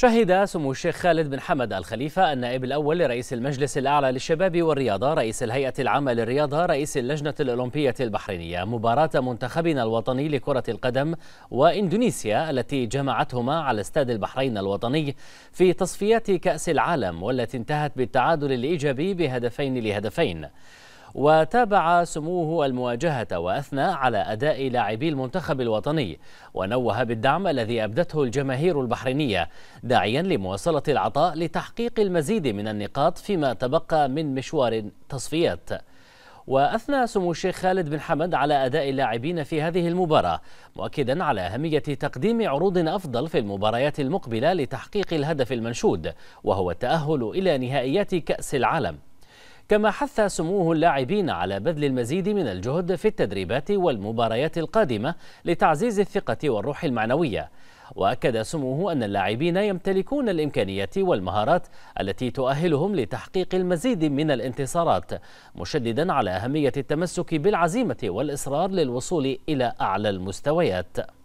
شهد سمو الشيخ خالد بن حمد الخليفة النائب الأول لرئيس المجلس الأعلى للشباب والرياضة رئيس الهيئة العامة للرياضة رئيس اللجنة الأولمبية البحرينية. مباراة منتخبنا الوطني لكرة القدم وإندونيسيا التي جمعتهما على استاد البحرين الوطني في تصفيات كأس العالم والتي انتهت بالتعادل الإيجابي بهدفين لهدفين. وتابع سموه المواجهة وأثنى على أداء لاعبي المنتخب الوطني ونوه بالدعم الذي أبدته الجماهير البحرينية داعيا لمواصلة العطاء لتحقيق المزيد من النقاط فيما تبقى من مشوار تصفيات. وأثنى سمو الشيخ خالد بن حمد على أداء اللاعبين في هذه المباراة مؤكدا على أهمية تقديم عروض أفضل في المباريات المقبلة لتحقيق الهدف المنشود وهو التأهل إلى نهائيات كأس العالم. كما حث سموه اللاعبين على بذل المزيد من الجهد في التدريبات والمباريات القادمة لتعزيز الثقة والروح المعنوية. وأكد سموه أن اللاعبين يمتلكون الإمكانيات والمهارات التي تؤهلهم لتحقيق المزيد من الانتصارات مشددا على أهمية التمسك بالعزيمة والإصرار للوصول إلى أعلى المستويات.